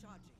Charging.